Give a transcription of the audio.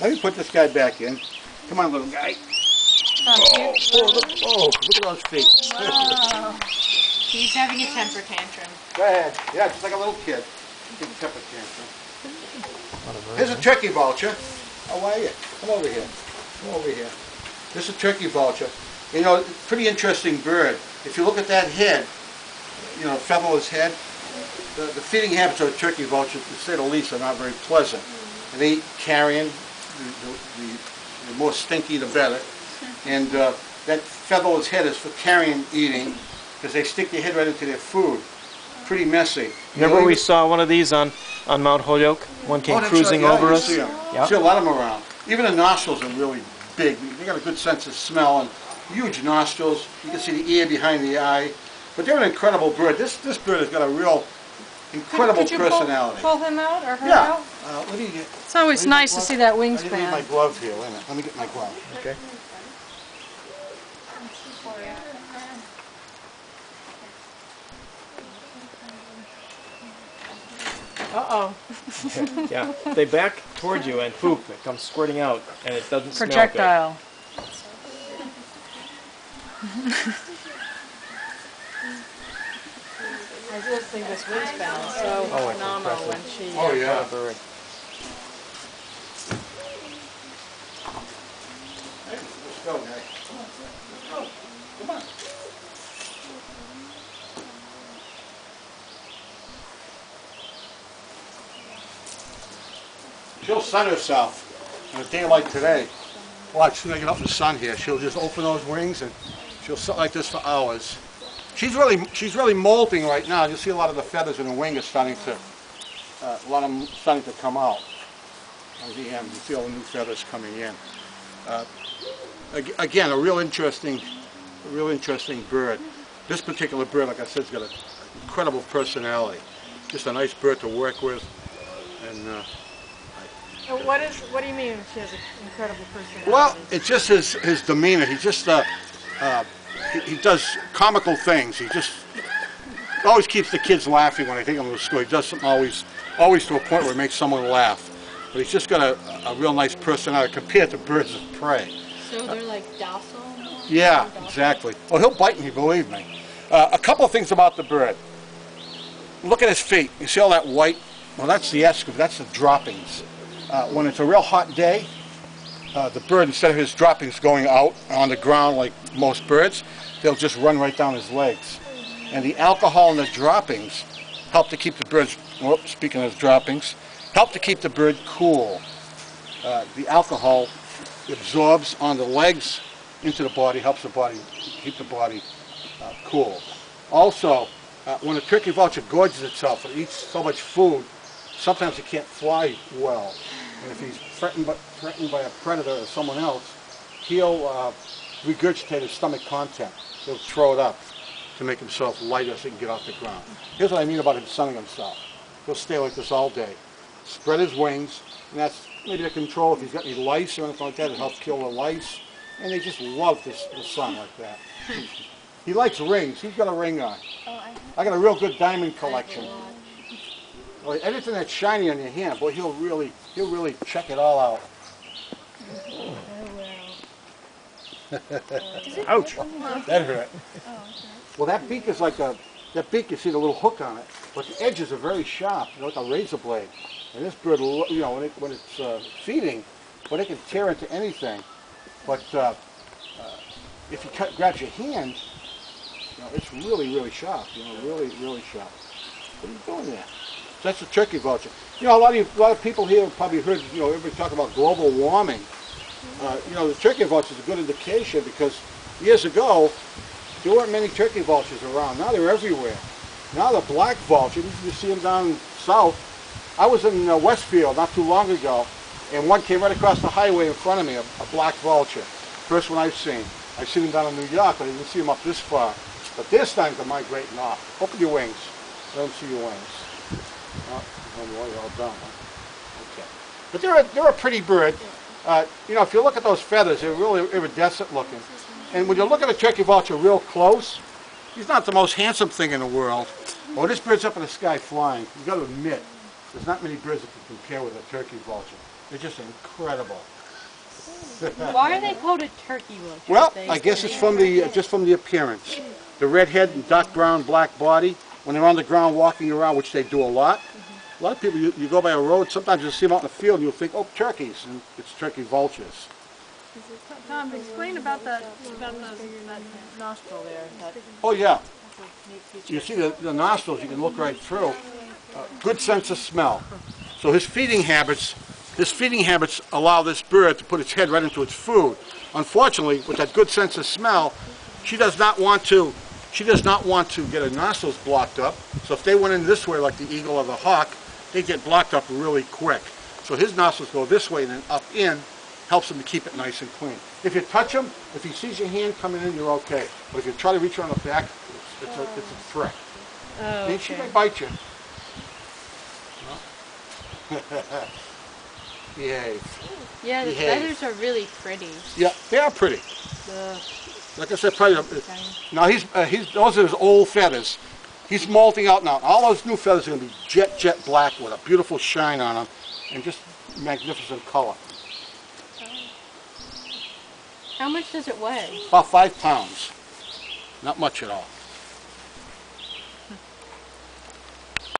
Let me put this guy back in. Come on, little guy. Oh, Oh, oh, look, oh, look at those feet. Wow. He's having a temper tantrum. Go ahead. Yeah, just like a little kid. Give a temper tantrum. Here's a turkey vulture. Oh, How are you? Come over here. Come over here. This is a turkey vulture. You know, pretty interesting bird. If you look at that head, you know, featherless head, the, the feeding habits of a turkey vulture, to say the least, are not very pleasant. And they eat carrion. The, the, the, the more stinky, the better. And uh, that featherless head is for carrion eating because they stick their head right into their food. Pretty messy. Remember You know, we saw one of these on, on Mount Holyoke? One came Oh, cruising right, yeah, over you us? See, 'em. Yeah. see a lot of them around. Even the nostrils are really big. They got a good sense of smell and huge nostrils. You can see the ear behind the eye. But they're an incredible bird. This this bird has got a real incredible Could you pull- personality. Pull him out or her yeah. out? Uh, let me get. It's always nice to see that I didn't need my wingspan. glove here. Wait a minute. Let me get my glove. Okay. Uh-oh. Yeah, they back towards you and poof, it comes squirting out and it doesn't smell good. Projectile. I just think this wingspan is so Oh, phenomenal when impressive. she. Oh uh, yeah. What bird. Hey, let's go, guy. Oh, come on. She'll sun herself on a day like today. Watch, soon I get up in the sun here, she'll just open those wings and she'll sit like this for hours. She's really, she's really molting right now. You see a lot of the feathers in the wing are starting to, uh, a lot of them starting to come out. At the end, you see all the new feathers coming in. Uh, again, a real interesting, a real interesting bird. This particular bird, like I said, has got an incredible personality. Just a nice bird to work with, and uh, What is, what do you mean she has an incredible personality? well, it's just his his demeanor. He's just uh, uh, he, he does comical things. He just always keeps the kids laughing when I take him to school. He does something always always to a point where it makes someone laugh. But he's just got a, a real nice personality compared to birds of prey. So they're like docile? Yeah, exactly. Oh, he'll bite me, believe me. Uh, a couple of things about the bird. Look at his feet. You see all that white? Well, that's the escapade. That's the droppings. Uh, when it's a real hot day, uh, the bird, instead of his droppings going out on the ground like most birds, they'll just run right down his legs. And the alcohol in the droppings help to keep the birds, well, speaking of droppings, help to keep the bird cool. Uh, the alcohol absorbs on the legs into the body, helps the body keep the body uh, cool. Also, uh, when a turkey vulture gorges itself and eats so much food, sometimes it can't fly well. And if he's threatened by, threatened by a predator or someone else, he'll uh, regurgitate his stomach content. He'll throw it up to make himself lighter so he can get off the ground. Here's what I mean about him sunning himself. He'll stay like this all day. Spread his wings, and that's maybe to control if he's got any lice or anything like that. It helps kill the lice. And they just love this, the sun like that. he likes rings. He's got a ring on. I got a real good diamond collection. Well, anything that's shiny on your hand, boy, he'll really, he'll really check it all out. Ouch! That hurt. Well, that beak is like a, that beak, you see the little hook on it, but the edges are very sharp, you know, like a razor blade. And this bird, you know, when, it, when it's uh, feeding, well, it can tear into anything. But uh, uh, if you cut, grabs your hand, you know, it's really, really sharp, you know, really, really sharp. What are you doing there? That's a turkey vulture. You know, a lot of a lot of people here have probably heard, you know, everybody talk about global warming. Uh, you know, the turkey vulture is a good indication because years ago, there weren't many turkey vultures around. Now they're everywhere. Now the black vulture, you see them down south. I was in uh, Westfield not too long ago, and one came right across the highway in front of me, a, a black vulture. First one I've seen. I've seen them down in New York, but I didn't see them up this far. But this time they're migrating north. Open your wings. Them see your wings. Oh, oh boy, you're all done. Huh? Okay. But they're a, they're a pretty bird. Uh, you know, if you look at those feathers, they're really iridescent looking. And when you look at a turkey vulture real close, he's not the most handsome thing in the world. Well, this bird's up in the sky flying. You've got to admit, There's not many birds that can compare with a turkey vulture. They're just incredible. Why are they called a turkey vulture? Well, I guess it's from the, just from the appearance. The red head and dark brown, black body, when they're on the ground walking around, which they do a lot. A lot of people, you, you go by a road, sometimes you'll see them out in the field and you'll think, oh, turkeys, and it's turkey vultures. Tom, explain about that, about the, that nostril there. That, Oh, yeah. You see the, the nostrils, you can look right through. Uh, good sense of smell. So his feeding habits, his feeding habits allow this bird to put its head right into its food. Unfortunately, with that good sense of smell, she does not want to, she does not want to get her nostrils blocked up. So if they went in this way like the eagle or the hawk, they get blocked up really quick. So his nostrils go this way and then up in, helps him to keep it nice and clean. If you touch him, if he sees your hand coming in, you're okay. But if you try to reach around the back, it's, it's, a, it's a threat. Oh, And she okay. may bite you. Behave. Yeah, the feathers are really pretty. Yeah, they are pretty. Ugh, Like I said, probably. uh. Now he's uh, he's those are his old feathers. He's molting out now. All those new feathers are going to be jet jet black with a beautiful shine on them, and just magnificent color. How much does it weigh? About five pounds. Not much at all.